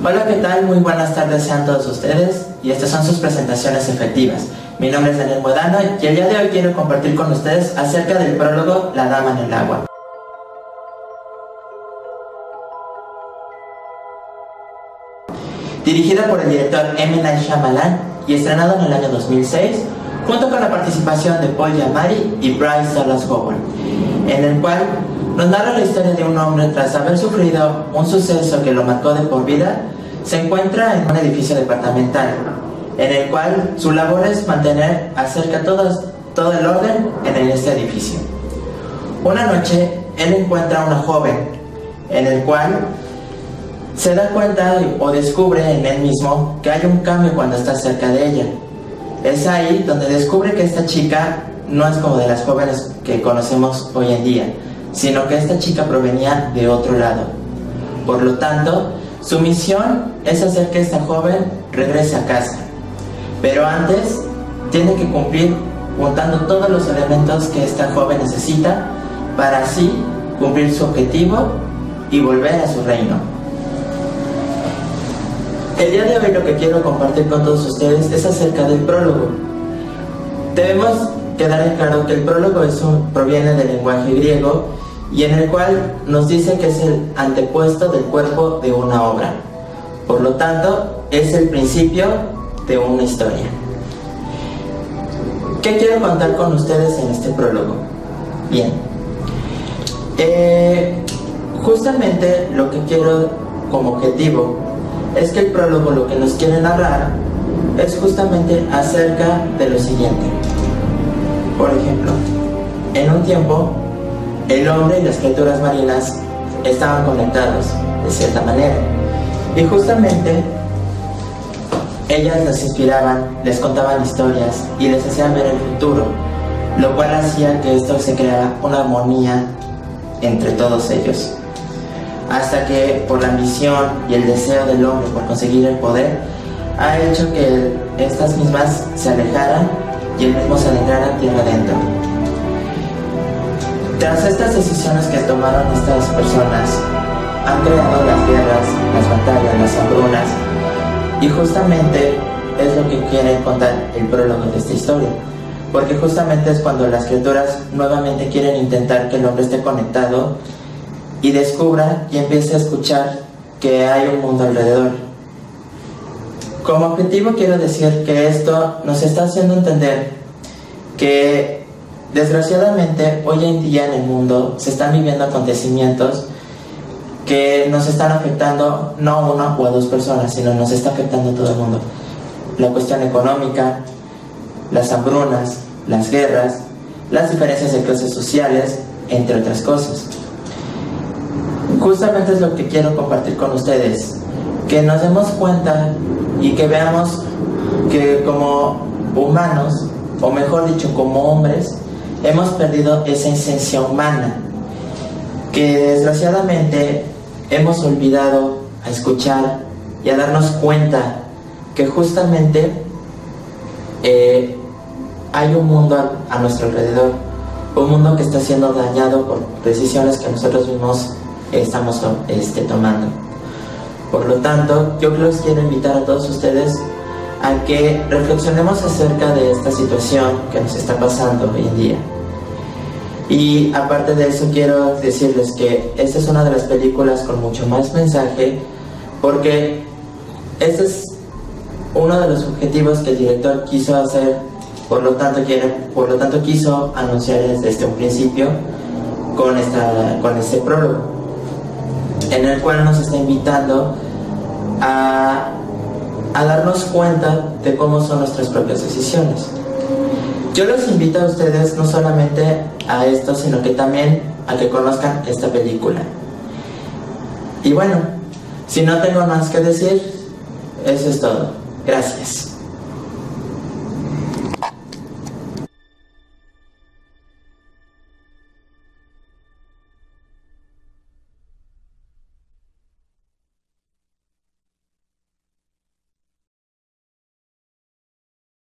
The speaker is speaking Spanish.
Hola, ¿qué tal? Muy buenas tardes sean todos ustedes y estas son sus presentaciones efectivas. Mi nombre es Daniel Modano y el día de hoy quiero compartir con ustedes acerca del prólogo La Dama en el Agua. Dirigida por el director M. Night Shyamalan y estrenado en el año 2006, junto con la participación de Paul Giamatti y Bryce Dallas Howard, en el cual nos narra la historia de un hombre tras haber sufrido un suceso que lo marcó de por vida, se encuentra en un edificio departamental, en el cual su labor es mantener acerca todo, todo el orden en este edificio. Una noche, él encuentra a una joven, en el cual se da cuenta o descubre en él mismo que hay un cambio cuando está cerca de ella. Es ahí donde descubre que esta chica no es como de las jóvenes que conocemos hoy en día, sino que esta chica provenía de otro lado. Por lo tanto, su misión es hacer que esta joven regrese a casa. Pero antes, tiene que cumplir juntando todos los elementos que esta joven necesita para así cumplir su objetivo y volver a su reino. El día de hoy lo que quiero compartir con todos ustedes es acerca del prólogo. Debemos quedar claro que el prólogo es proviene del lenguaje griego y en el cual nos dice que es el antepuesto del cuerpo de una obra. Por lo tanto, es el principio de una historia. ¿Qué quiero contar con ustedes en este prólogo? Bien. Eh, justamente lo que quiero como objetivo es que el prólogo lo que nos quiere narrar es justamente acerca de lo siguiente. Por ejemplo, en un tiempo el hombre y las criaturas marinas estaban conectados de cierta manera. Y justamente ellas les inspiraban, les contaban historias y les hacían ver el futuro, lo cual hacía que esto se creara una armonía entre todos ellos. Hasta que por la ambición y el deseo del hombre por conseguir el poder, ha hecho que estas mismas se alejaran y él mismo se alegrara tierra adentro. Tras estas decisiones que tomaron estas personas, han creado las guerras, las batallas, las hambrunas, y justamente es lo que quiere contar el prólogo de esta historia. Porque justamente es cuando las criaturas nuevamente quieren intentar que el hombre esté conectado y descubra y empiece a escuchar que hay un mundo alrededor. Como objetivo quiero decir que esto nos está haciendo entender que Desgraciadamente, hoy en día en el mundo se están viviendo acontecimientos que nos están afectando no a una o a dos personas, sino nos está afectando a todo el mundo. La cuestión económica, las hambrunas, las guerras, las diferencias de clases sociales, entre otras cosas. Justamente es lo que quiero compartir con ustedes, que nos demos cuenta y que veamos que como humanos, o mejor dicho, como hombres, hemos perdido esa esencia humana que desgraciadamente hemos olvidado a escuchar y a darnos cuenta que justamente eh, hay un mundo a, nuestro alrededor, un mundo que está siendo dañado por decisiones que nosotros mismos estamos este, tomando. Por lo tanto, yo los quiero invitar a todos ustedes a que reflexionemos acerca de esta situación que nos está pasando hoy en día. Y aparte de eso quiero decirles que esta es una de las películas con mucho más mensaje porque este es uno de los objetivos que el director quiso hacer, por lo tanto, quiere, por lo tanto quiso anunciar desde un principio con, esta, con este prólogo, en el cual nos está invitando a a darnos cuenta de cómo son nuestras propias decisiones. Yo los invito a ustedes no solamente a esto, sino que también a que conozcan esta película. Y bueno, si no tengo más que decir, eso es todo. Gracias.